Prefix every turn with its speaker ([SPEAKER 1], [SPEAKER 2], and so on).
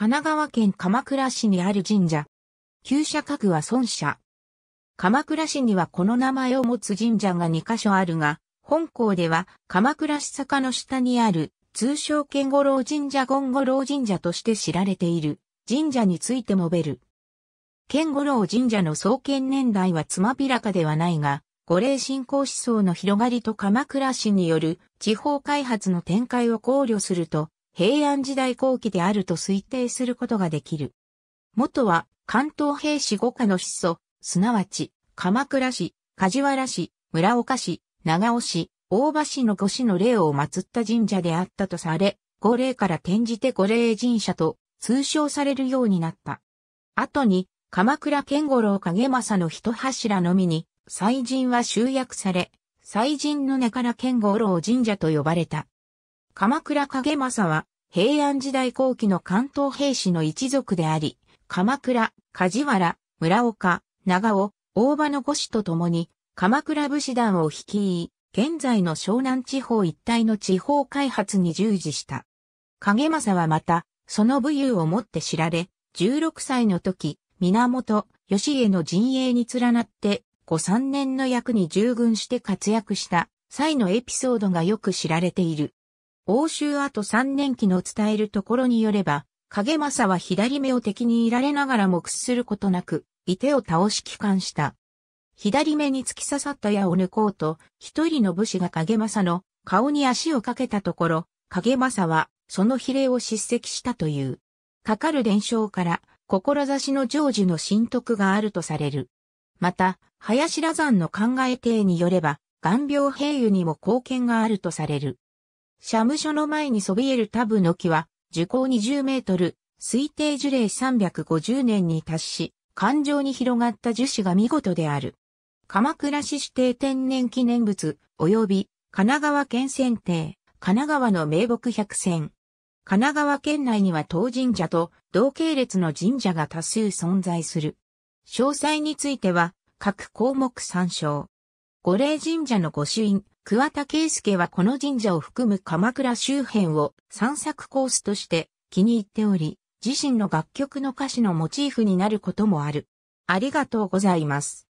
[SPEAKER 1] 神奈川県鎌倉市にある神社。旧社家具は孫社。鎌倉市にはこの名前を持つ神社が2カ所あるが、本校では鎌倉市坂の下にある通称剣五郎神社権五郎神社として知られている神社について述べる。剣五郎神社の創建年代はつまびらかではないが、五霊信仰思想の広がりと鎌倉市による地方開発の展開を考慮すると、平安時代後期であると推定することができる。元は関東兵士五家の始祖、すなわち、鎌倉市、梶原市、村岡市、長尾市、大場市の五市の霊を祀った神社であったとされ、五霊から転じて五霊神社と通称されるようになった。後に、鎌倉健五郎影正の一柱のみに、祭神は集約され、祭神の根から健五郎神社と呼ばれた。鎌倉影正は、平安時代後期の関東兵士の一族であり、鎌倉、梶原、村岡、長尾、大場の五市と共に、鎌倉武士団を率い、現在の湘南地方一帯の地方開発に従事した。影正はまた、その武勇をもって知られ、16歳の時、源、義家の陣営に連なって、五三年の役に従軍して活躍した際のエピソードがよく知られている。欧州後三年期の伝えるところによれば、影正は左目を敵にいられながらも屈することなく、い手を倒し帰還した。左目に突き刺さった矢を抜こうと、一人の武士が影正の顔に足をかけたところ、影正はその比例を叱責したという。かかる伝承から、志の成就の神徳があるとされる。また、林羅山の考え定によれば、眼病平癒にも貢献があるとされる。社務所の前にそびえるタブの木は、樹高20メートル、推定樹齢350年に達し、環状に広がった樹脂が見事である。鎌倉市指定天然記念物、及び神奈川県選定、神奈川の名木百選。神奈川県内には当神社と同系列の神社が多数存在する。詳細については各項目参照。五霊神社の御朱印、桑田圭介はこの神社を含む鎌倉周辺を散策コースとして気に入っており、自身の楽曲の歌詞のモチーフになることもある。ありがとうございます。